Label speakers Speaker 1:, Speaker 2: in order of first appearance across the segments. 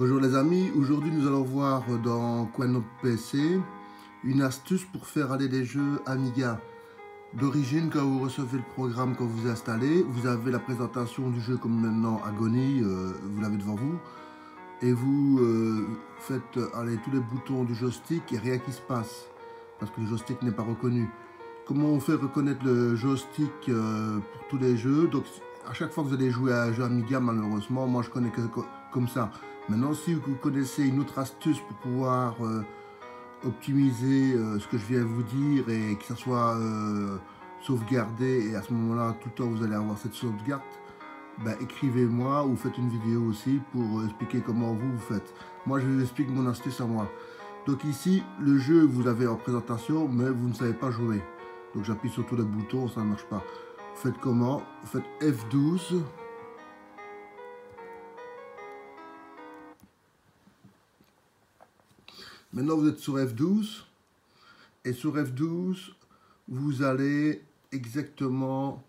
Speaker 1: Bonjour les amis, aujourd'hui nous allons voir dans Quano PC une astuce pour faire aller des jeux Amiga. D'origine, quand vous recevez le programme, quand vous installez, vous avez la présentation du jeu comme maintenant Agony, euh, vous l'avez devant vous, et vous euh, faites aller tous les boutons du joystick et rien qui se passe, parce que le joystick n'est pas reconnu. Comment on fait reconnaître le joystick euh, pour tous les jeux? À chaque fois que vous allez jouer à un jeu Amiga, malheureusement, moi je connais que comme ça. Maintenant, si vous connaissez une autre astuce pour pouvoir euh, optimiser euh, ce que je viens de vous dire et que ça soit euh, sauvegardé et à ce moment-là, tout le temps vous allez avoir cette sauvegarde, ben, écrivez-moi ou faites une vidéo aussi pour expliquer comment vous, vous faites. Moi, je vous explique mon astuce à moi. Donc ici, le jeu, vous l'avez en présentation, mais vous ne savez pas jouer. Donc j'appuie sur tous les boutons, ça ne marche pas. Faites comment? Faites F12. Maintenant, vous êtes sur F12. Et sur F12, vous allez exactement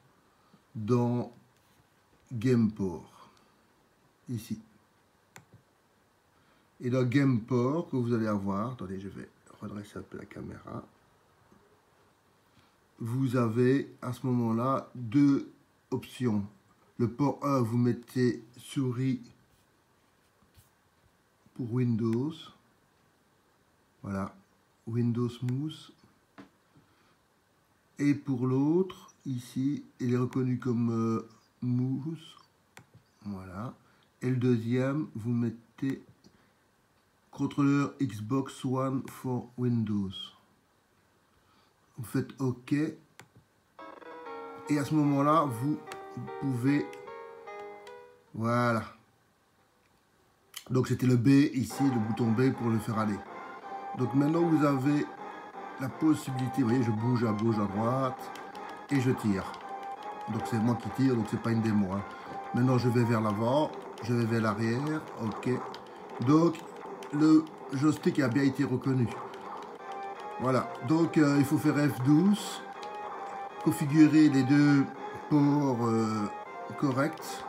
Speaker 1: dans Gameport. Ici. Et dans Gameport, que vous allez avoir, attendez, je vais redresser un peu la caméra. Vous avez à ce moment-là deux options. Le port 1, vous mettez souris pour Windows. Voilà, Windows Mousse. Et pour l'autre, ici, il est reconnu comme euh, mousse. Voilà. Et le deuxième, vous mettez contrôleur Xbox One for Windows. Vous faites OK. Et à ce moment-là, vous pouvez... Voilà. Donc c'était le B ici, le bouton B pour le faire aller. Donc maintenant vous avez la possibilité, voyez, je bouge à gauche, à droite et je tire. Donc c'est moi qui tire, donc c'est pas une démo. Hein. Maintenant je vais vers l'avant, je vais vers l'arrière, ok. Donc le joystick a bien été reconnu. Voilà, donc euh, il faut faire F12, configurer les deux ports euh, corrects,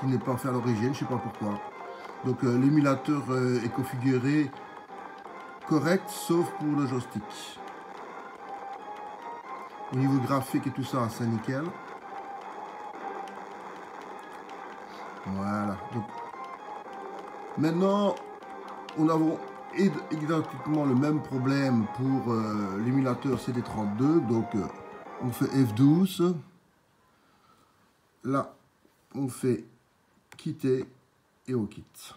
Speaker 1: qui n'est pas fait à l'origine, je sais pas pourquoi. Donc euh, l'émulateur est configuré correct, sauf pour le joystick. Au niveau graphique et tout ça, c'est nickel. Voilà. Donc, maintenant, on a identiquement le même problème pour euh, l'émulateur CD32. Donc, euh, on fait F12. Là, on fait quitter et on quitte.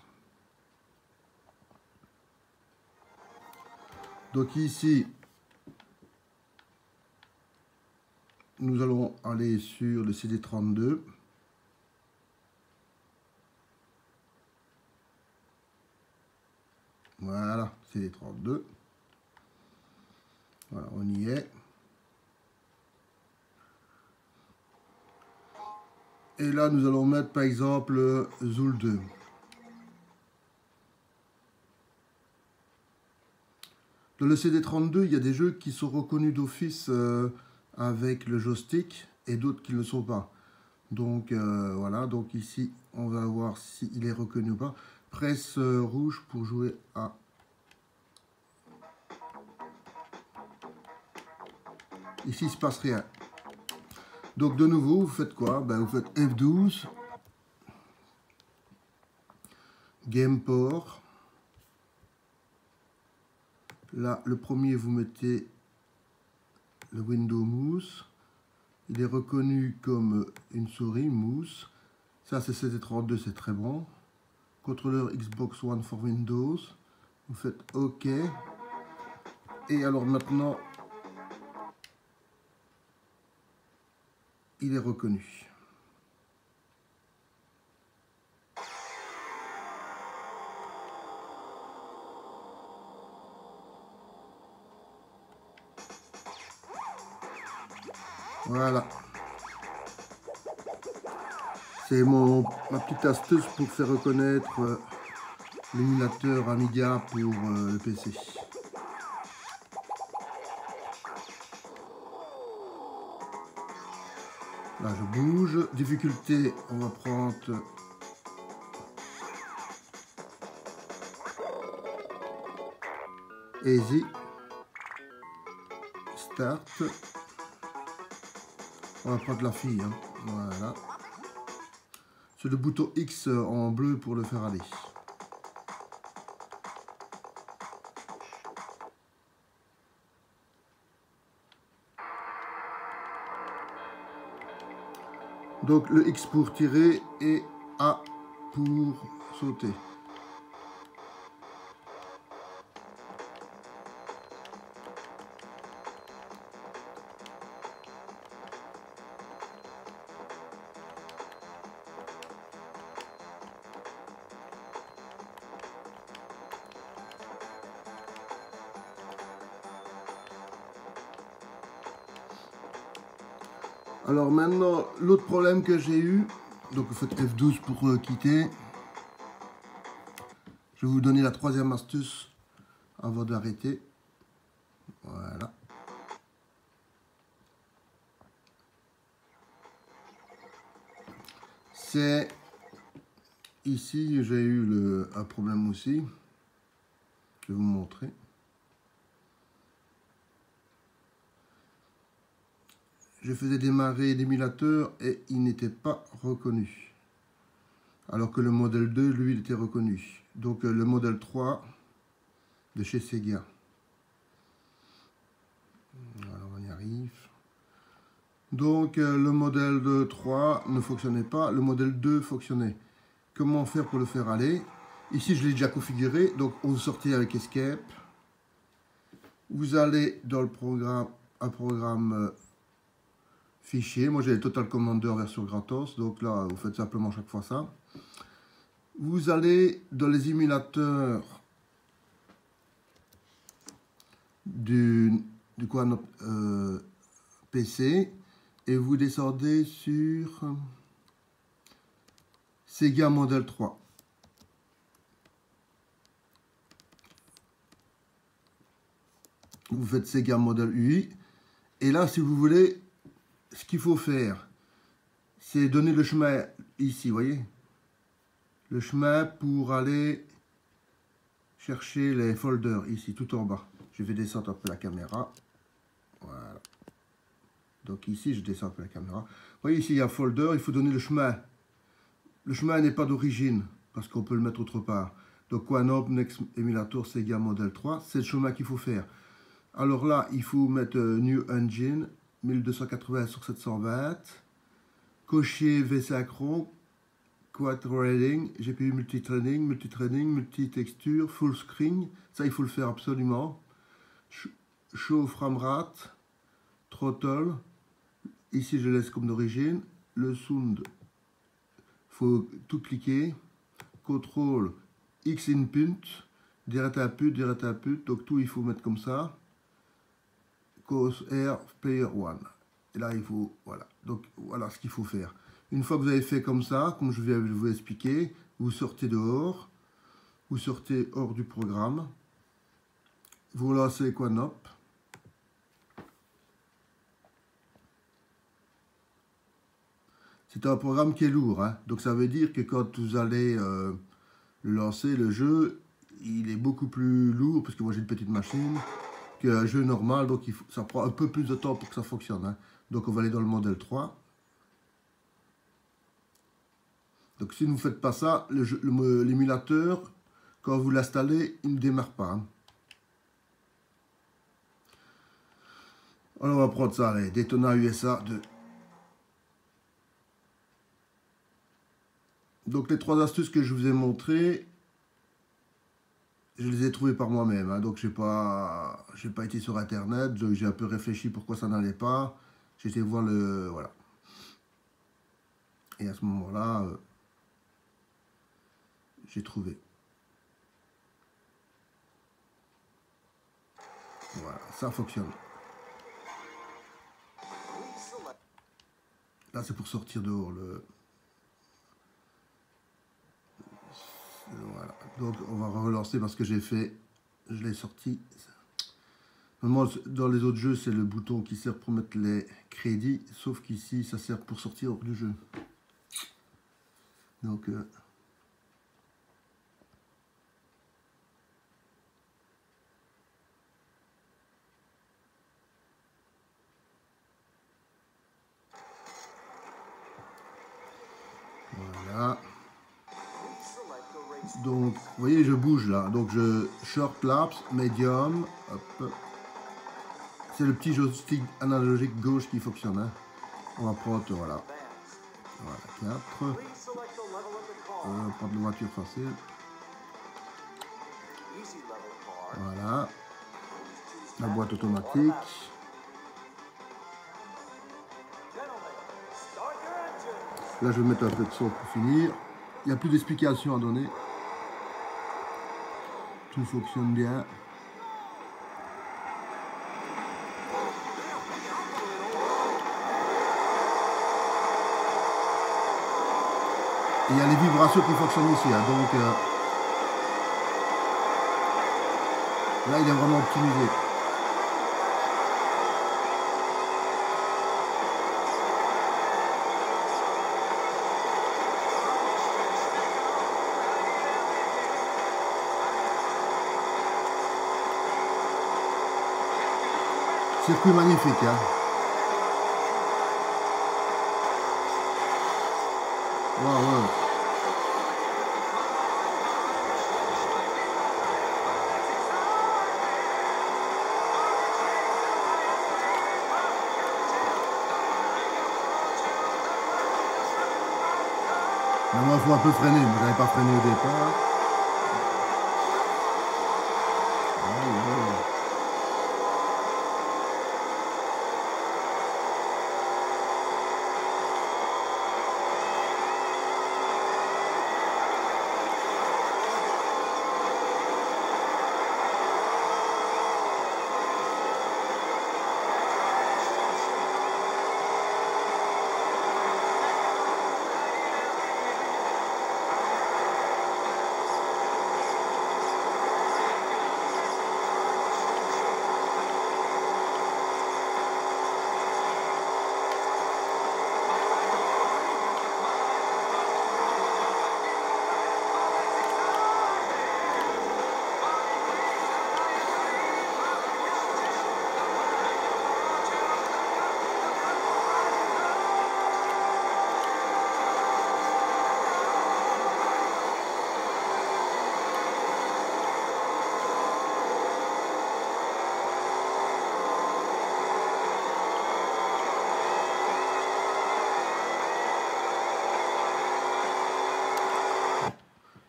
Speaker 1: Donc ici, nous allons aller sur le CD32. Voilà, CD32. Voilà, on y est. Et là, nous allons mettre par exemple Zool 2. Dans le CD32, il y a des jeux qui sont reconnus d'office euh, avec le joystick et d'autres qui ne le sont pas. Donc euh, voilà, donc ici, on va voir s'il est reconnu ou pas. Presse euh, rouge pour jouer à... Ici, il se passe rien. Donc de nouveau, vous faites quoi? Ben, Vous faites F12, Gameport, Là, le premier, vous mettez le window mousse. Il est reconnu comme une souris mousse. Ça, c'est CD32, c'est très bon. Contrôleur Xbox One for Windows. Vous faites OK. Et alors maintenant, il est reconnu. Voilà. C'est ma petite astuce pour faire reconnaître euh, l'émulateur Amiga pour euh, le PC. Là, je bouge. Difficulté, on va prendre Easy. Start. On va prendre la fille. Hein. Voilà. Le bouton X en bleu pour le faire aller. Donc le X pour tirer et A pour sauter. L'autre problème que j'ai eu, donc vous faites F12 pour euh, quitter. Je vais vous donner la troisième astuce avant d'arrêter. Voilà. C'est ici, j'ai eu le, un problème aussi. Je vais vous montrer. Je faisais démarrer l'émulateur et il n'était pas reconnu. Alors que le modèle 2, lui, il était reconnu. Donc euh, le modèle 3 de chez Sega. Alors on y arrive. Donc euh, le modèle 3 ne fonctionnait pas, le modèle 2 fonctionnait. Comment faire pour le faire aller? Ici je l'ai déjà configuré, donc on sortit avec Escape. Vous allez dans le programme, un programme euh, fichier. Moi, j'ai le Total Commander version gratos. Donc là, vous faites simplement chaque fois ça. Vous allez dans les émulateurs du, du quoi, euh, PC et vous descendez sur Sega Model 3. Vous faites Sega Model UI. Et là, si vous voulez, ce qu'il faut faire, c'est donner le chemin ici, voyez Le chemin pour aller chercher les folders ici, tout en bas. Je vais descendre un peu la caméra. Voilà. Donc ici, je descends un peu la caméra. Vous voyez, ici, il y a folder, il faut donner le chemin. Le chemin n'est pas d'origine, parce qu'on peut le mettre autre part. Donc, Quanop Next Emulator Sega Model 3, c'est le chemin qu'il faut faire. Alors là, il faut mettre euh, New Engine, 1280 sur 720, cocher V-Synchro, quad threading, GPU multi-training, multi-training, multi-texture, full screen, ça il faut le faire absolument, show frame rate, throttle, ici je laisse comme d'origine, le sound, faut tout cliquer, contrôle, X input, direct input, direct input, donc tout il faut mettre comme ça, cause air player one. Et là, il faut, voilà. Donc, voilà ce qu'il faut faire. Une fois que vous avez fait comme ça, comme je vais vous expliquer, vous sortez dehors, vous sortez hors du programme, vous lancez Quanop. C'est un programme qui est lourd, hein. donc ça veut dire que quand vous allez euh, lancer, le jeu, il est beaucoup plus lourd, parce que moi j'ai une petite machine, un jeu normal, donc il faut, ça prend un peu plus de temps pour que ça fonctionne. Hein. Donc on va aller dans le modèle 3. Donc si vous ne faites pas ça, l'émulateur, quand vous l'installez, il ne démarre pas. Hein. Alors on va prendre ça, allez, Daytona USA 2. Donc les trois astuces que je vous ai montrées, je les ai trouvés par moi-même, hein, donc j'ai pas, j'ai pas été sur internet, j'ai un peu réfléchi pourquoi ça n'allait pas, été voir le, voilà. Et à ce moment-là, euh, j'ai trouvé. Voilà, ça fonctionne. Là, c'est pour sortir dehors le, Voilà. Donc on va relancer parce que j'ai fait, je l'ai sorti. Normalement, dans les autres jeux, c'est le bouton qui sert pour mettre les crédits, sauf qu'ici, ça sert pour sortir du jeu. Donc, euh, voilà. Donc, vous voyez, je bouge là. Donc, je short lapse, medium. C'est le petit joystick analogique gauche qui fonctionne. hein. On va prendre, voilà. Voilà, 4. On va prendre la voiture facile. Voilà. La boîte automatique. Là, je vais mettre un peu de son pour finir. Il n'y a plus d'explications à donner. Fonctionne bien. Il y a les vibrations qui fonctionnent ici. hein. Donc euh, là, il est vraiment optimisé. Circuit magnifique. Hein. Wow, wow. Maintenant, il faut un peu freiner. Vous n'avez pas freiné au départ.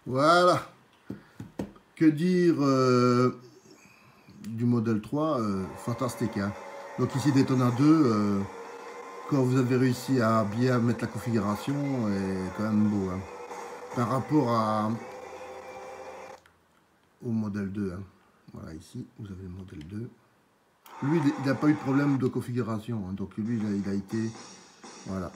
Speaker 1: Voilà. Que dire euh, du modèle 3 euh, Fantastique. Hein Donc ici Daytona 2, euh, quand vous avez réussi à bien mettre la configuration, est quand même beau. hein. Par rapport à, au modèle 2. hein. Voilà, ici, vous avez le modèle 2. Lui, il n'a pas eu de problème de configuration. Donc lui, il a été... Voilà.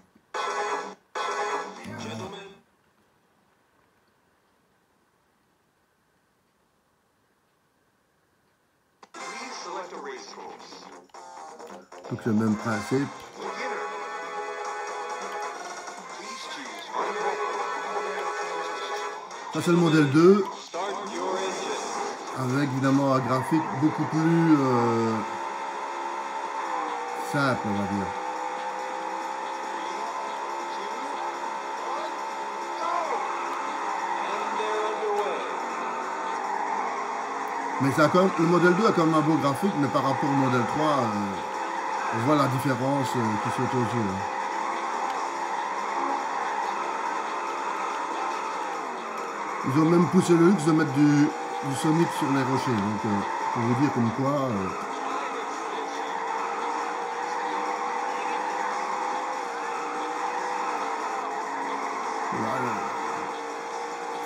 Speaker 1: Donc le même principe. Ça c'est le modèle 2.
Speaker 2: Start your engine.
Speaker 1: avec évidemment un graphique beaucoup plus euh, simple, on va dire. Mais ça le modèle 2 a quand même un beau graphique, mais par rapport au modèle 3, euh, on voit la différence euh, qui saute aux yeux. Ils ont même poussé le luxe de mettre du, du sur les rochers, donc euh, pour vous dire comme quoi. euh.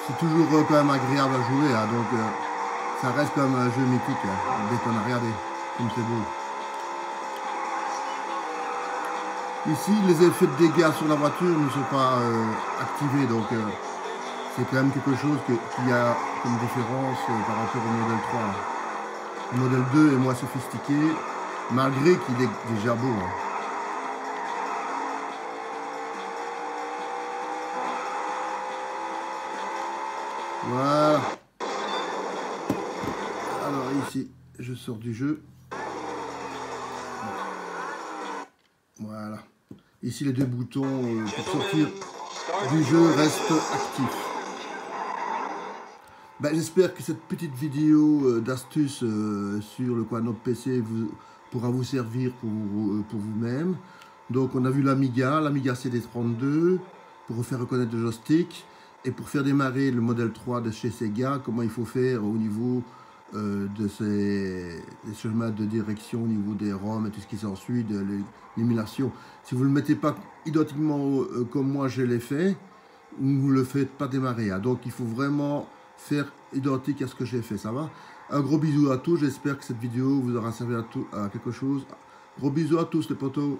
Speaker 1: C'est toujours quand même agréable à jouer, hein, donc ça reste comme un jeu mythique. Hein, Daytona, regardez, comme c'est beau. Ici, les effets de dégâts sur la voiture ne sont pas euh, activés, donc euh, c'est quand même quelque chose y a comme différence euh, par rapport au modèle 3. Le modèle 2 est moins sophistiqué, malgré qu'il est déjà beau. hein. Voilà. Alors ici, je sors du jeu. Ici, les deux boutons euh, pour sortir du jeu restent actifs. Ben, J'espère que cette petite vidéo euh, d'astuce euh, sur le Quanop PC vous, pourra vous servir pour, pour vous-même. Donc on a vu l'Amiga, l'Amiga CD32 pour faire reconnaître le joystick et pour faire démarrer le modèle 3 de chez Sega, comment il faut faire au niveau euh, de ces des chemins de direction, au niveau des ROM et tout ce qui s'ensuit, de l'émulation. Si vous ne le mettez pas identiquement euh, comme moi je l'ai fait, vous ne le faites pas démarrer. hein. Donc il faut vraiment faire identique à ce que j'ai fait, ça va? Un gros bisou à tous, j'espère que cette vidéo vous aura servi à quelque chose. Gros bisous à tous les potos